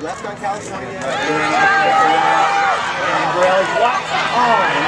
Left on California. And Borelli's what? Oh,